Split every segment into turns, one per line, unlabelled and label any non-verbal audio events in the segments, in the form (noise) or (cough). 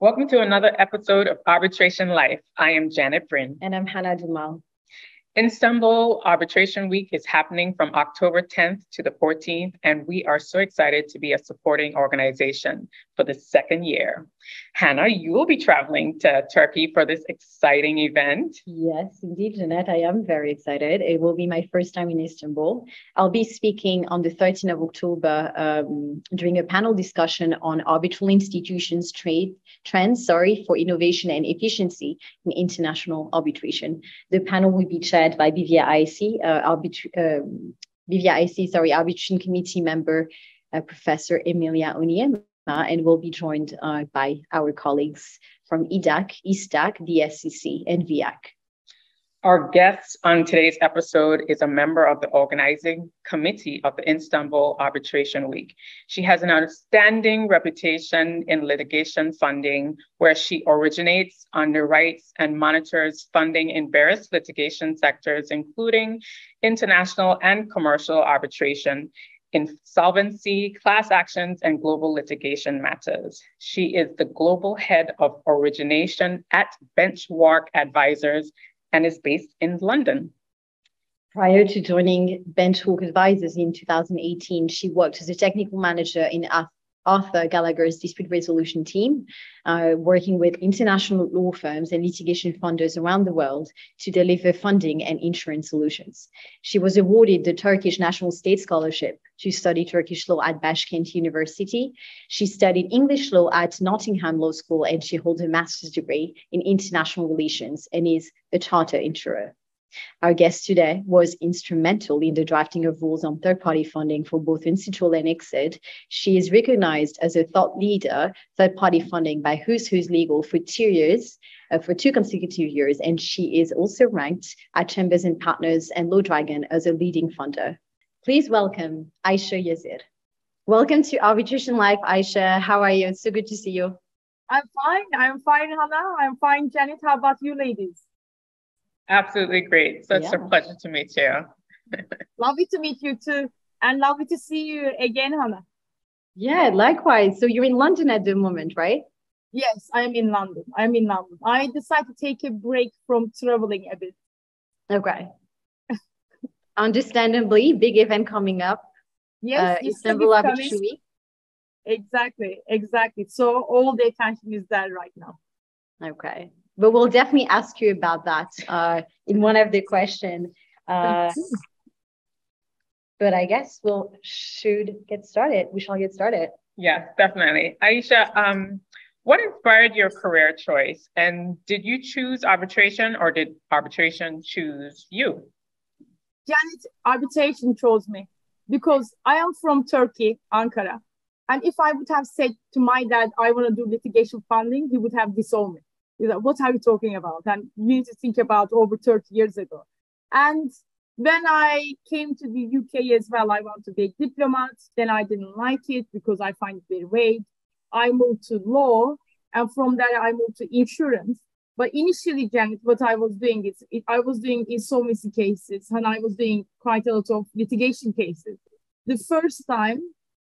Welcome to another episode of Arbitration Life. I am Janette Bryn.
And I'm Hana Doumal.
Istanbul Arbitration Week is happening from October 10th to the 14th, and we are so excited to be a supporting organization for the second year. Hana, you will be traveling to Turkey for this exciting event.
Yes, indeed, Janette. I am very excited. It will be my first time in Istanbul. I'll be speaking on the 13th of October um, during a panel discussion on arbitral institutions trade trends, sorry, for innovation and efficiency in international arbitration. The panel will be chaired by BVI IAC, uh, arbitra- um, BVI IAC, sorry, arbitration committee member, uh, Professor Emilia Onyema, and will be joined uh, by our colleagues from EDAC, ISTAC, DSCC, and VIAC.
Our guest on today's episode is a member of the organizing committee of the Istanbul Arbitration Week. She has an outstanding reputation in litigation funding, where she originates, underwrites, and monitors funding in various litigation sectors, including international and commercial arbitration, insolvency, class actions, and global litigation matters. She is the global head of origination at Bench Walk Advisors and is based in London.
Prior to joining Bench Walk Advisors in 2018, she worked as a technical manager in Arthur Gallagher's dispute resolution team, uh, working with international law firms and litigation funders around the world to deliver funding and insurance solutions. She was awarded the Turkish National State Scholarship to study Turkish law at Bashkent University. She studied English law at Nottingham Law School and she holds a master's degree in international relations and is a charter insurer. Our guest today was instrumental in the drafting of rules on third party funding for both Institute and ICSID. She is recognized as a thought leader, third party funding by Who's Who's Legal for two years, uh, for two consecutive years, and she is also ranked at Chambers and Partners and Lawdragon as a leading funder. Please welcome Ayse Yazir. Welcome to Arbitration Life, Aisha. How are you? It's so good to see you.
I'm fine. I'm fine, Hana. I'm fine, Janette. How about you, ladies?
Absolutely great. Such yeah. a pleasure to meet you. (laughs)
lovely to meet you too. And lovely to see you again, Hana.
Yeah, likewise. So you're in London at the moment, right?
Yes, I'm in London. I'm in London. I decided to take a break from traveling a bit.
Okay. (laughs) Understandably, big event coming up.
Yes,
uh, Istanbul Arbitration Week.
Exactly, exactly. So all the attention is there right now.
Okay but we'll definitely ask you about that uh, in one of the questions. Uh, but I guess we'll should get started. We shall get started.
Yes, definitely. Ayse, um, what inspired your career choice? And did you choose arbitration or did arbitration choose you?
Janette, arbitration chose me because I am from Turkey, Ankara. And if I would have said to my dad, I want to do litigation funding, he would have disowned me what are you talking about? And you need to think about over 30 years ago. And when I came to the UK as well, I wanted to be a diplomat. Then I didn't like it because I find it very vague. I moved to law, and from there I moved to insurance. But initially, Janette, what I was doing is it, I was doing insolvency cases, and I was doing quite a lot of litigation cases. The first time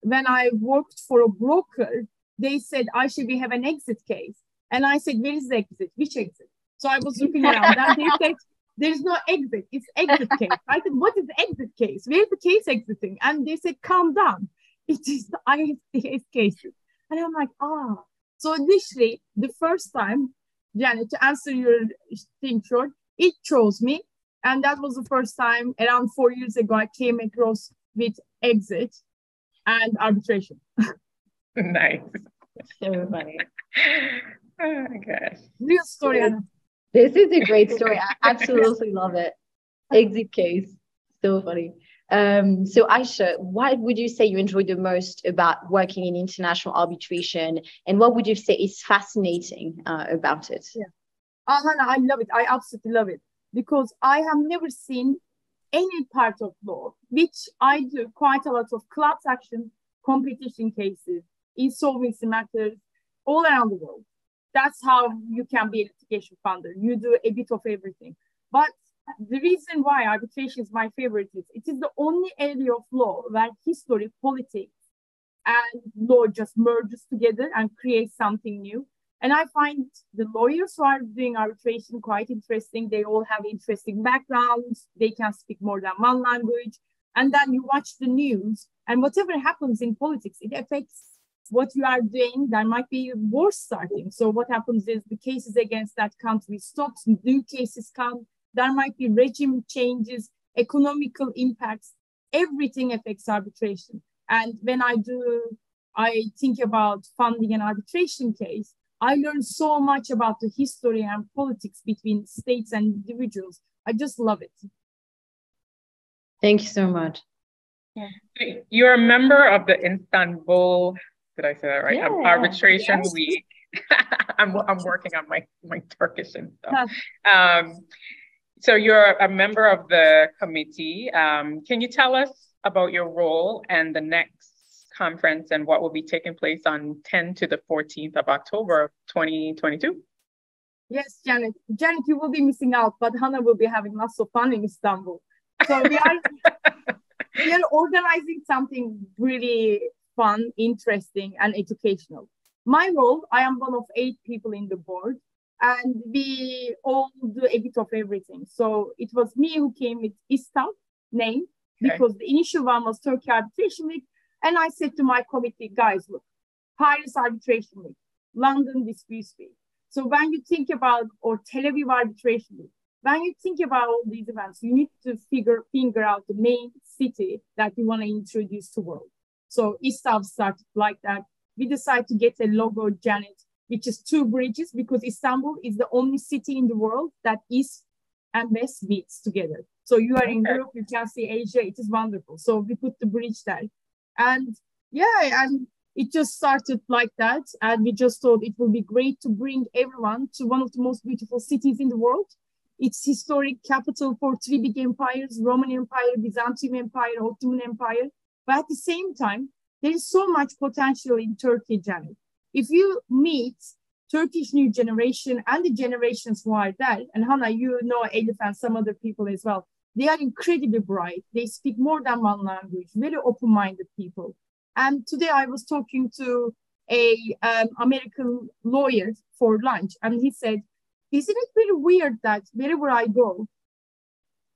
when I worked for a broker, they said I should be have an exit case. And I said, where is the exit? Which exit? So I was looking around and they said, there is no exit. It's exit case. I said, what is the exit case? Where is the case exiting? And they said, calm down. It is the ISDS cases. And I'm like, ah. So initially, the first time, Janette, to answer your thing short, it chose me. And that was the first time around four years ago I came across with exit and arbitration. (laughs)
nice.
So funny.
Oh my gosh.
Real story, Anna. (laughs)
This is a great story. I absolutely love it. Exit case. So funny. Um, so Ayse, what would you say you enjoy the most about working in international arbitration, and what would you say is fascinating uh, about it?
Yeah, Hana, I love it. I absolutely love it because I have never seen any part of law, which I do quite a lot of class action, competition cases, insolvency matters all around the world that's how you can be a litigation funder. You do a bit of everything. But the reason why arbitration is my favorite is it is the only area of law where history, politics, and law just merges together and creates something new. And I find the lawyers who are doing arbitration quite interesting. They all have interesting backgrounds. They can speak more than one language. And then you watch the news, and whatever happens in politics, it affects what you are doing. There might be war starting. So what happens is the cases against that country stops, new cases come. There might be regime changes, economical impacts. Everything affects arbitration. And when I do, I think about funding an arbitration case, I learn so much about the history and politics between states and individuals. I just love it.
Thank you so much.
Yeah. You're a member of the Istanbul, did I say that right? Yeah. Arbitration yes. Week. (laughs) I'm, I'm working on my, my Turkish and stuff. Um, so you're a member of the committee. Um, can you tell us about your role and the next conference and what will be taking place on 10 to the 14th of October of 2022?
Yes, Janette. Janette, you will be missing out, but Hana will be having lots of fun in Istanbul. So we are (laughs) we are organizing something really fun, interesting, and educational. My role, I am one of eight people in the board, and we all do a bit of everything. So it was me who came with ISTAW name because the initial one was Turkey Arbitration Week, and I said to my committee, guys, look, Paris Arbitration Week, London Disputes Week. So when you think about, or Tel Aviv Arbitration Week, when you think about all these events, you need to figure, figure out the main city that you want to introduce to world. So Istanbul started like that. We decided to get a logo, Janette, which is two bridges because Istanbul is the only city in the world that east and west meets together. So you are in Europe, you can see Asia. It is wonderful. So we put the bridge there. And yeah, and it just started like that. And we just thought it would be great to bring everyone to one of the most beautiful cities in the world. It's historic capital for three big empires, Roman Empire, Byzantine Empire, Ottoman Empire. But at the same time, there is so much potential in Turkey, Janette. If you meet Turkish new generation and the generations who are there, and Hana, you know Elif and some other people as well, they are incredibly bright. They speak more than one language, very open-minded people. And today I was talking to a um, American lawyer for lunch, and he said, "Isn't it very weird that wherever I go,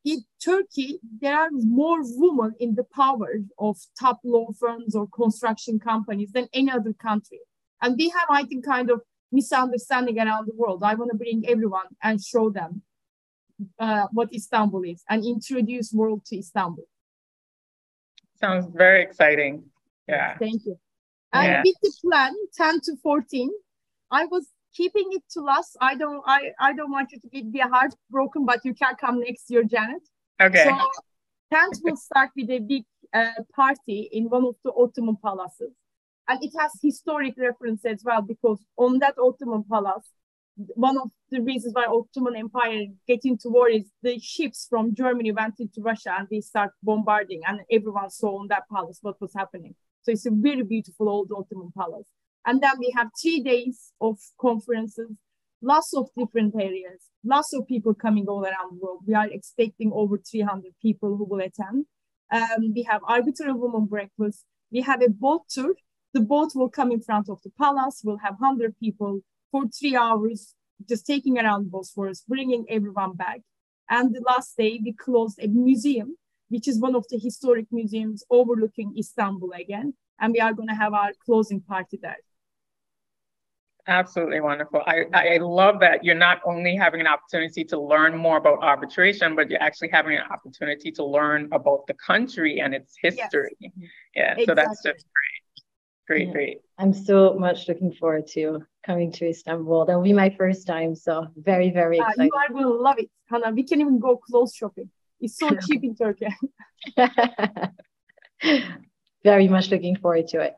in Turkey there are more women in the power of top law firms or construction companies than any other country, and we have, I think, kind of misunderstanding around the world. I want to bring everyone and show them uh, what Istanbul is and introduce world to Istanbul.
Sounds very exciting. Yeah.
Thank you. And yeah. with the plan 10 to 14, I was keeping it to last. I don't I, I don't want you to be, be heartbroken, but you can come next year, Janette.
Okay. So
10th will start with a big uh, party in one of the Ottoman palaces. And it has historic reference as well because on that Ottoman palace, one of the reasons why Ottoman Empire get into war is the ships from Germany went into Russia and they start bombarding and everyone saw on that palace what was happening. So it's a very beautiful old Ottoman palace. And then we have three days of conferences, lots of different areas, lots of people coming all around the world. We are expecting over 300 people who will attend. Um, we have arbitral woman breakfast. We have a boat tour. The boat will come in front of the palace. We'll have 100 people for three hours, just taking around Bosphorus, bringing everyone back. And the last day, we closed a museum, which is one of the historic museums overlooking Istanbul again. And we are going to have our closing party there.
Absolutely wonderful. I, I love that you're not only having an opportunity to learn more about arbitration, but you're actually having an opportunity to learn about the country and its history. Yes. Yeah, exactly. so that's just great. Great, yeah. great.
I'm so much looking forward to coming to Istanbul. That will be my first time. So very, very excited. Uh, you
are going to love it, Hana. We can even go clothes shopping. It's so (laughs) cheap in Turkey. (laughs)
very much looking forward to it.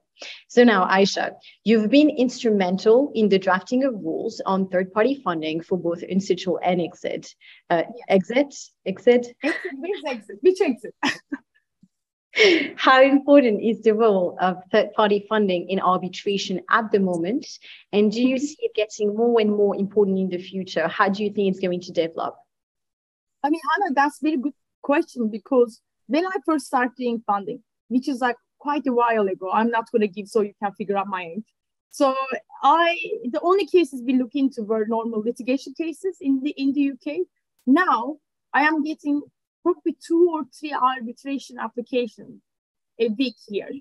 So now, Ayse, you've been instrumental in the drafting of rules on third-party funding for both institutional and exit. Uh, yeah. Exit? Exit?
Exit? exit? Which exit? (laughs)
How important is the role of third party funding in arbitration at the moment? And do you see it getting more and more important in the future? How do you think it's going to develop?
I mean, Hana, that's a very good question because when I first started doing funding, which is like quite a while ago, I'm not going to give so you can figure out my age. So I the only cases we look into were normal litigation cases in the in the UK. Now I am getting probably two or three arbitration applications a week here,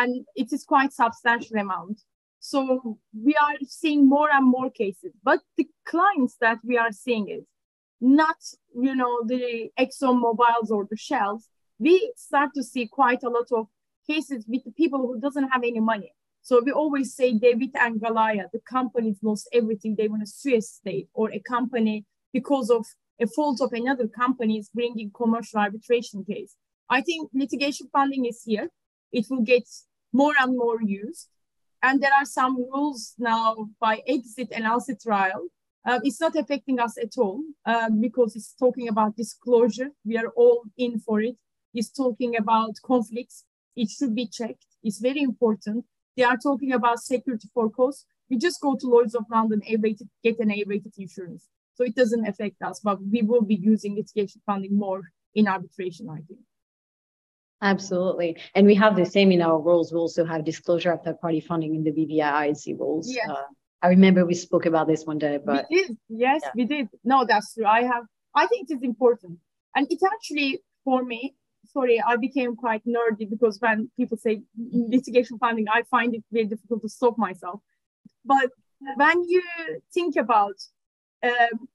and it is quite substantial amount. So we are seeing more and more cases, but the clients that we are seeing is not you know the Exxon Mobiles or the Shells. We start to see quite a lot of cases with the people who doesn't have any money. So we always say David and Goliath, the companies lost everything. They want to sue a state or a company because of a fault of another company is bringing commercial arbitration case. I think litigation funding is here. It will get more and more used. And there are some rules now by exit and asset trial. Uh, it's not affecting us at all uh, because it's talking about disclosure. We are all in for it. It's talking about conflicts. It should be checked. It's very important. They are talking about security for costs. We just go to Lloyd's of London, A-rated, get an A-rated insurance. So it doesn't affect us, but we will be using litigation funding more in arbitration, I think.
Absolutely. And we have the same in our rules. We also have disclosure of third party funding in the BVI rules.
Yes. Uh,
I remember we spoke about this one day, but
we did. Yes, yeah. we did. No, that's true. I have, I think it is important. And it actually, for me, sorry, I became quite nerdy because when people say litigation funding, I find it very difficult to stop myself. But when you think about um,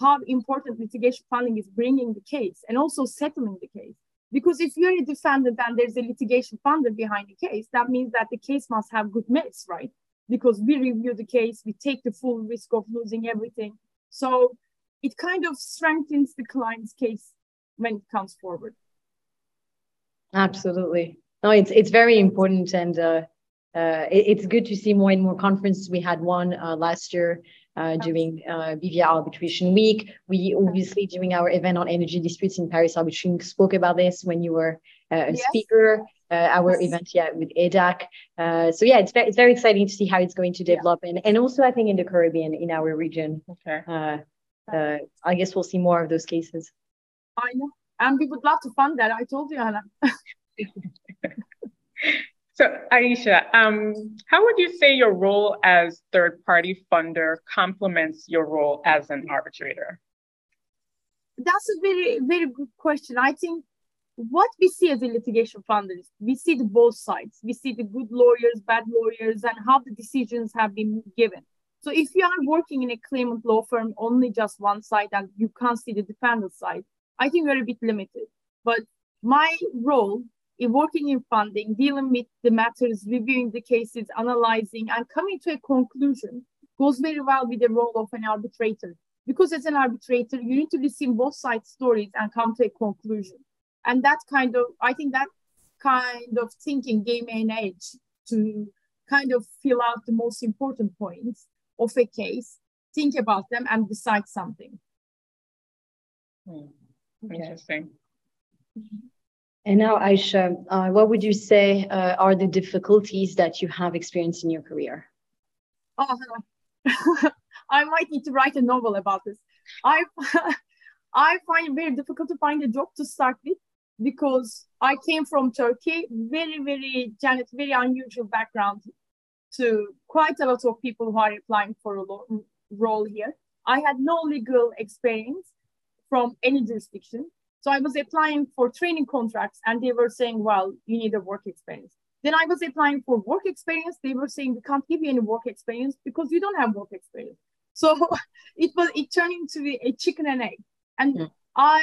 how important litigation funding is bringing the case and also settling the case, because if you're a defendant and there's a litigation funder behind the case, that means that the case must have good merits, right? Because we review the case, we take the full risk of losing everything. So it kind of strengthens the client's case when it comes forward.
Absolutely. No, it's it's very important, and uh, uh, it, it's good to see more and more conferences. We had one uh, last year uh, during uh, BVI Arbitration Week. We obviously during our event on energy disputes in Paris Arbitration spoke about this when you were uh, a yes. speaker. Uh, our yes. event yeah with EDAC. Uh, so yeah, it's very, it's very exciting to see how it's going to develop, yeah. and and also I think in the Caribbean in our region. Okay. Uh, I guess we'll see more of those cases.
I know and we would love to fund that. I told you, Anna. (laughs)
so, Ayse, um, how would you say your role as third-party funder complements your role as an arbitrator?
That's a very, very good question. I think what we see as a litigation funder is we see the both sides. We see the good lawyers, bad lawyers, and how the decisions have been given. So if you are working in a claimant law firm, only just one side, and you can't see the defendant side, I think we're a bit limited. But my role in working in funding, dealing with the matters, reviewing the cases, analyzing, and coming to a conclusion goes very well with the role of an arbitrator. Because as an arbitrator, you need to listen both sides' stories and come to a conclusion. And that kind of, I think that kind of thinking gave me an edge to kind of fill out the most important points of a case, think about them, and decide something.
Hmm. Interesting.
And now, Ayse, uh, what would you say uh, are the difficulties that you have experienced in your career?
Oh, (laughs) I might need to write a novel about this. I (laughs) I find it very difficult to find a job to start with because I came from Turkey, very, very, Janette, very unusual background to quite a lot of people who are applying for a role here. I had no legal experience from any jurisdiction. So I was applying for training contracts and they were saying, well, you need a work experience. Then I was applying for work experience. They were saying, we can't give you any work experience because you don't have work experience. So (laughs) it was, it turned into a chicken and egg. And yeah. I,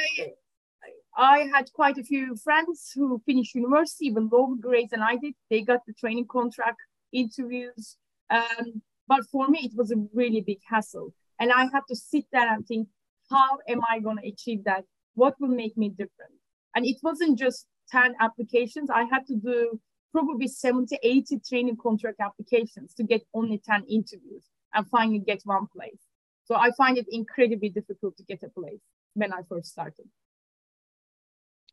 I had quite a few friends who finished university, even lower grades than I did. They got the training contract, interviews. Um, but for me, it was a really big hassle. And I had to sit there and think, how am I going to achieve that? What will make me different? And it wasn't just 10 applications. I had to do probably 70, 80 training contract applications to get only 10 interviews and finally get one place. So I find it incredibly difficult to get a place when I first started.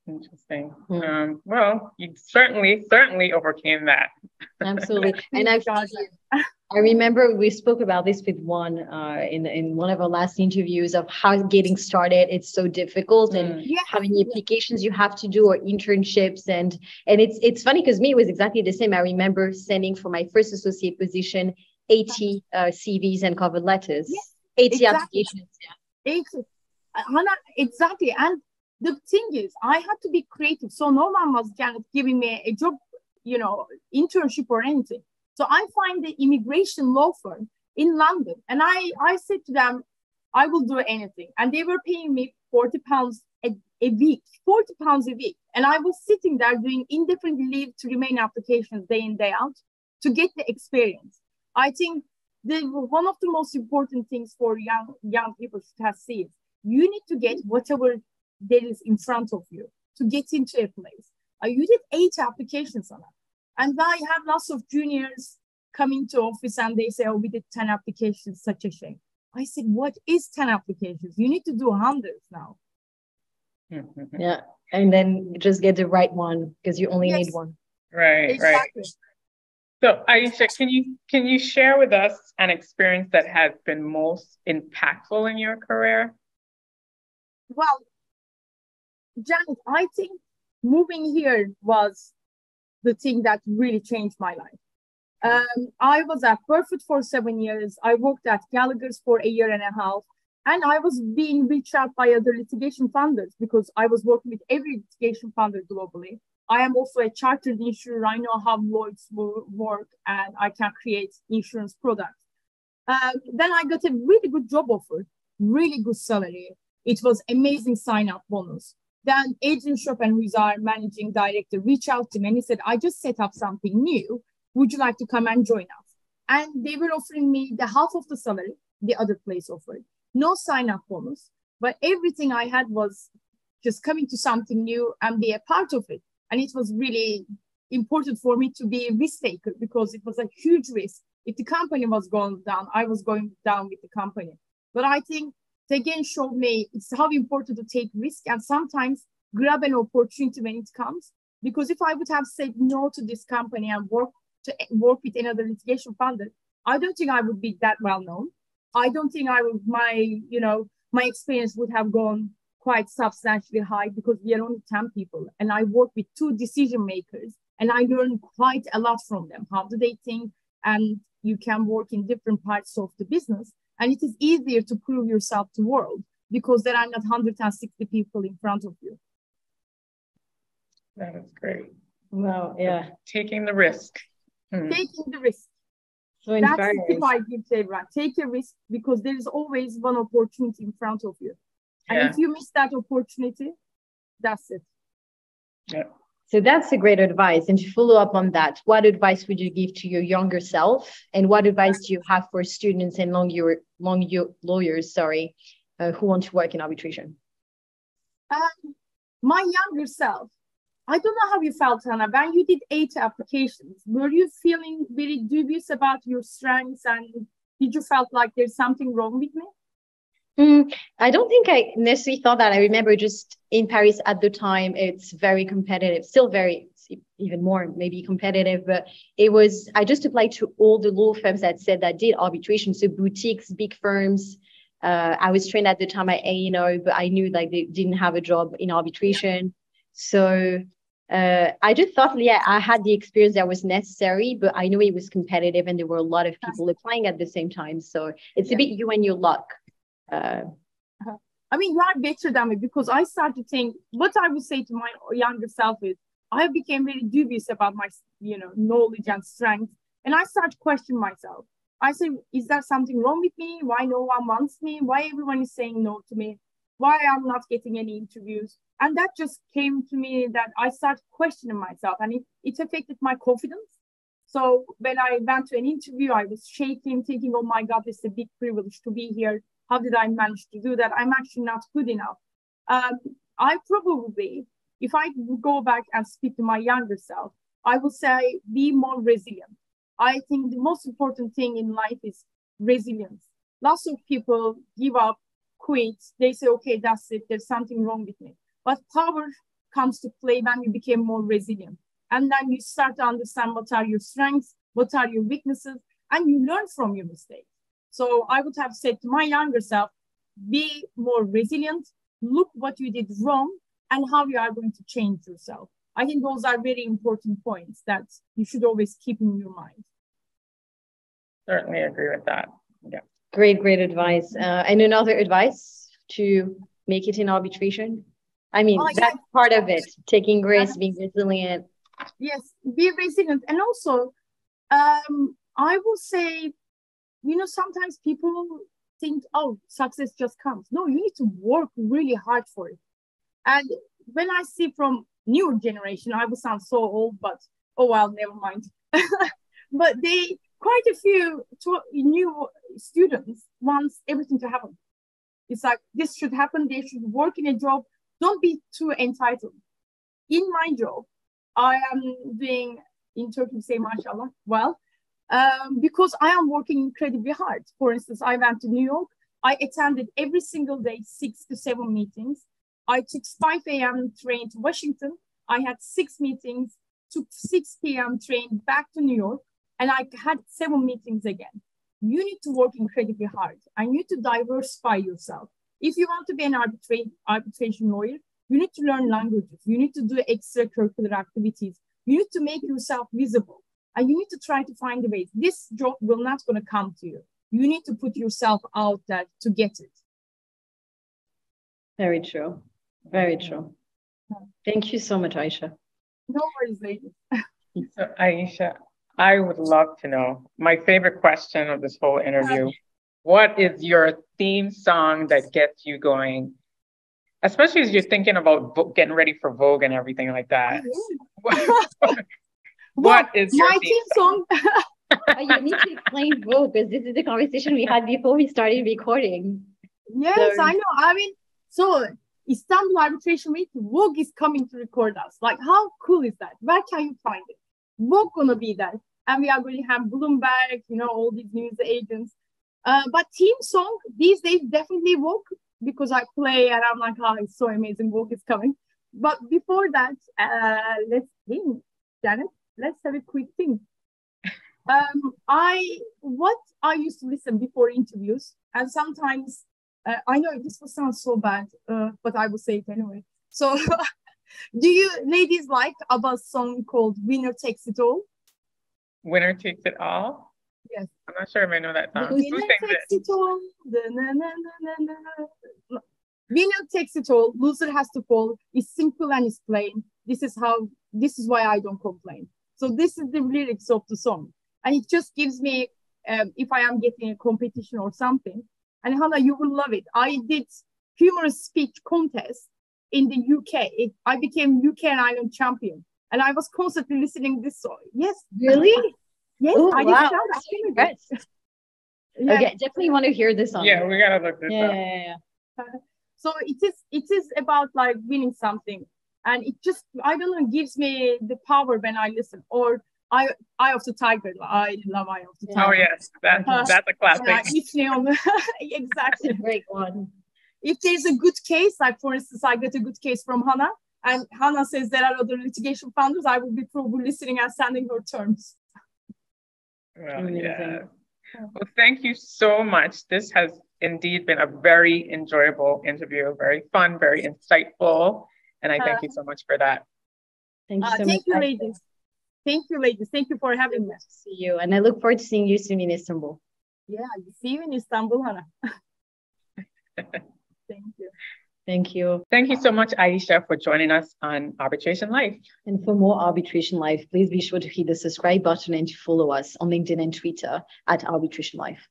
Interesting. Um, well, you certainly, certainly overcame that.
Absolutely. (laughs) and I've, I remember we spoke about this with one uh, in in one of our last interviews of how getting started it's so difficult and mm. yeah. how many applications you have to do or internships and and it's it's funny because me it was exactly the same. I remember sending for my first associate position 80 uh, CVs and cover letters,
Yes,
80
exactly.
applications. Yeah.
Ex- Hana, exactly. And the thing is, I had to be creative. So no one was kind of giving me a job, you know, internship or anything. So I find the immigration law firm in London, and I I said to them, I will do anything, and they were paying me forty pounds a, a week, forty pounds a week, and I was sitting there doing indefinite leave to remain applications day in day out to get the experience. I think the one of the most important things for young young people to have seen you need to get whatever there is in front of you to get into a place. Uh, you did eight applications on it. And I have lots of juniors coming to office and they say, oh, we did 10 applications, such a shame. I said, what is 10 applications? You need to do hundreds now. (laughs)
Yeah. And then just get the right one because you only
Yes.
need one.
Right, right. So Ayse, can you can you share with us an experience that has been most impactful in your career?
Well, Janette, I think moving here was the thing that really changed my life. Um, I was at Burford for seven years. I worked at Gallagher's for a year and a half. And I was being reached out by other litigation funders because I was working with every litigation funder globally. I am also a chartered insurer. I know how Lloyd's work and I can create insurance products. Um, then I got a really good job offer, really good salary. It was amazing sign up bonus. Then Adrian Chopin, who's our managing director, reached out to me and he said, I just set up something new. Would you like to come and join us? And they were offering me the half of the salary the other place offered. No sign up bonus, but everything I had was just coming to something new and be a part of it. And it was really important for me to be a risk taker because it was a huge risk. If the company was going down, I was going down with the company. But I think it again showed me it's how important to take risk and sometimes grab an opportunity when it comes. Because if I would have said no to this company and work to work with another litigation funder, I don't think I would be that well known. I don't think I would my you know my experience would have gone quite substantially high because we are only 10 people and I work with two decision makers and I learn quite a lot from them. How do they think? And you can work in different parts of the business and it is easier to prove yourself to world because there are not 160 people in front of you.
That is great.
Wow. Yeah.
Taking the risk. Hmm.
Taking the risk.
So
That's the
inspiring.
tip I give to everyone. Take a risk because there is always one opportunity in front of you. And
Yeah.
if you miss that opportunity, that's it.
Yeah.
So that's a great advice. And to follow up on that, what advice would you give to your younger self? And what advice do you have for students and long, year, long year lawyers, sorry, uh, who want to work in arbitration?
Um, my younger self, I don't know how you felt, Anna. when you did eight applications. Were you feeling very dubious about your strengths and did you felt like there's something wrong with me?
Mm, I don't think I necessarily thought that. I remember just in Paris at the time, it's very competitive, still very, even more maybe competitive, but it was, I just applied to all the law firms that said that did arbitration. So boutiques, big firms. Uh, I was trained at the time at A&O, but I knew like they didn't have a job in arbitration. So uh, I just thought, yeah, I had the experience that was necessary, but I knew it was competitive and there were a lot of people applying at the same time. So it's a bit you and your luck. Uh,
I mean, you are better than me because I started to think what I would say to my younger self is I became very dubious about my, you know, knowledge and strength. And I started questioning myself. I said, is there something wrong with me? Why no one wants me? Why everyone is saying no to me? Why I'm not getting any interviews? And that just came to me that I started questioning myself and it, it affected my confidence. So when I went to an interview, I was shaking, thinking, oh my God, it's a big privilege to be here. How did I manage to do that? I'm actually not good enough. Um, I probably, if I go back and speak to my younger self, I will say be more resilient. I think the most important thing in life is resilience. Lots of people give up, quit. They say, okay, that's it. There's something wrong with me. But power comes to play when you become more resilient. And then you start to understand what are your strengths, what are your weaknesses, and you learn from your mistakes. So I would have said to my younger self, be more resilient, look what you did wrong, and how you are going to change yourself. I think those are very important points that you should always keep in your mind.
Certainly agree with that. Yeah.
Great, great advice. Uh, and another advice to make it in arbitration? I mean, oh, that's yeah. part of it, taking risks, being resilient.
Yes, be resilient. And also, um, I will say, you know, sometimes people think, oh, success just comes. No, you need to work really hard for it. And when I see from newer generation, I will sound so old, but oh well, never mind. (laughs) but they quite a few new students wants everything to happen. It's like this should happen. They should work in a job. Don't be too entitled. In my job, I am doing in Turkey say mashallah well um, because I am working incredibly hard. For instance, I went to New York. I attended every single day six to seven meetings. I took 5 a.m. train to Washington. I had six meetings, took 6 p.m. train back to New York, and I had seven meetings again. You need to work incredibly hard. I need to diversify yourself. If you want to be an arbitra- arbitration lawyer, you need to learn languages. You need to do extracurricular activities. You need to make yourself visible. And you need to try to find a way. This job will not going to come to you. You need to put yourself out there to get it.
Very true. Very true. Thank you so much, Ayse.
No worries, ladies.
so, Ayse, I would love to know my favorite question of this whole interview. What is your theme song that gets you going? Especially as you're thinking about getting ready for Vogue and everything like that. (laughs) (laughs) what is
my theme song? (laughs)
you need to explain Vogue because this is the conversation we had before we started recording.
Yes, so, I know. I mean, so Istanbul Arbitration Week, Vogue is coming to record us. Like, how cool is that? Where can you find it? Vogue gonna be there, and we are going to have Bloomberg, you know, all these news agents. Uh, but team song these days definitely Vogue because I play and I'm like, oh, it's so amazing. Vogue is coming. But before that, uh, let's think, Janette. Let's have a quick thing. Um, I what I used to listen before interviews, and sometimes uh, I know this will sound so bad, uh, but I will say it anyway. So, (laughs) do you ladies like ABBA's song called "Winner Takes It All"?
Winner takes it all.
Yes.
I'm not sure if I know that song.
Winner takes it? it all. Na, na, na, Winner takes it all. Loser has to fall. It's simple and it's plain. This is how. This is why I don't complain. So this is the lyrics of the song, and it just gives me, um, if I am getting a competition or something, and Hana, you will love it. I did humorous speech contest in the UK. I became UK and Ireland champion. And I was constantly listening this song. Yes.
Really?
yes, Ooh, I wow. did that.
yeah. Okay, definitely want to hear this song.
Yeah, we gotta look this
yeah, up. Yeah, yeah,
so it is it is about like winning something. And it just I don't know, gives me the power when I listen. Or Eye, Eye of the Tiger. I love Eye of the oh, Tiger.
Oh yes, that, that's a classic.
Yeah, (laughs) exactly.
great one.
If there's a good case, like for instance, I get a good case from Hana, and Hana says there are other litigation founders, I will be probably listening and sending her terms.
Well, yeah. Well, thank you so much. This has indeed been a very enjoyable interview, very fun, very insightful. And I thank uh, you so much for that.
Thank you uh, so
thank much. Thank you, ladies. Thank you, ladies. Thank you for having me.
To See you. And I look forward to seeing you soon in Istanbul.
Yeah, see you in Istanbul, Hana. (laughs) Thank you.
Thank you.
Thank you so much, Ayse, for joining us on Arbitration Life.
And for more Arbitration Life, please be sure to hit the subscribe button and to follow us on LinkedIn and Twitter at Arbitration Life.